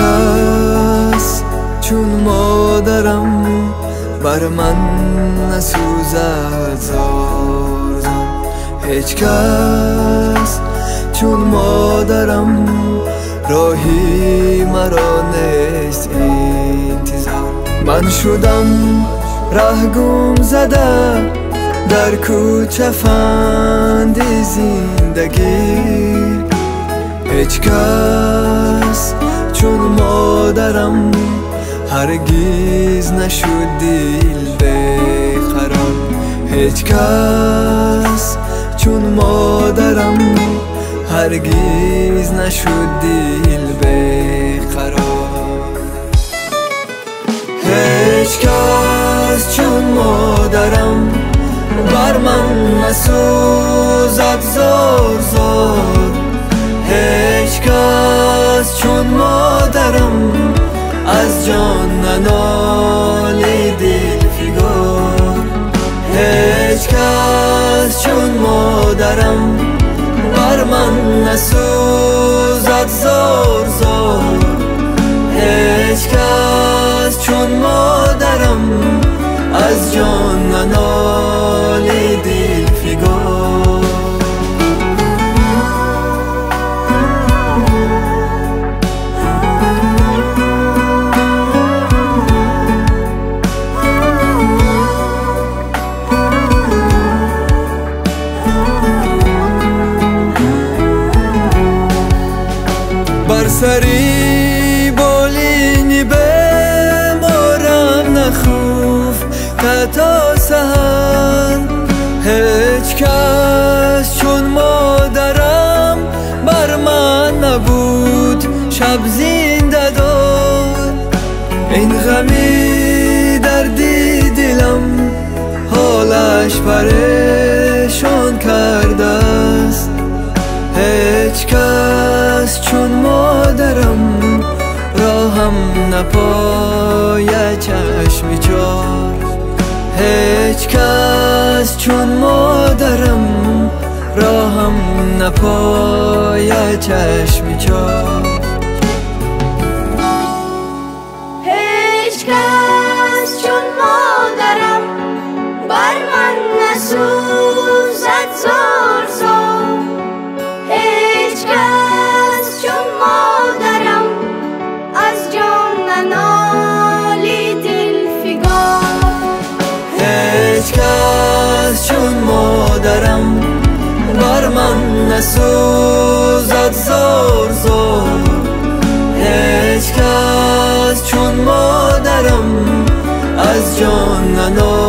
کس چون مادرم بر من نسوزد زار هیچ کس چون مادرم راهی مرا نیست انتظار. من شدم ره گم زده در کوچه فند زندگی. هیچ کس چون مادرم هرگیز نشد دل بخرم هیچ کس چون مادرم هرگیز نشد دل بخرم هیچ کس چون مادرم بر من نسوزد زار زار. هیچ کس چون مادرم از جان ننالی دل فگار هیچ کس چون مادرم بر من نسوزد زار زار. هیچ کس چون مادرم از جان سری بالینی بمارم نخوف. تا سهر هیچ کس چون مادرم بر من نبود. شب زنده دار. این غمی دردی دلم حالش پریشان راهم نپای چشم چار هیچ کس چون مادرم راهم نپای چشم چار مادرم بر من نسوزد زور زور هیچ کس چون مادرم از جان ننار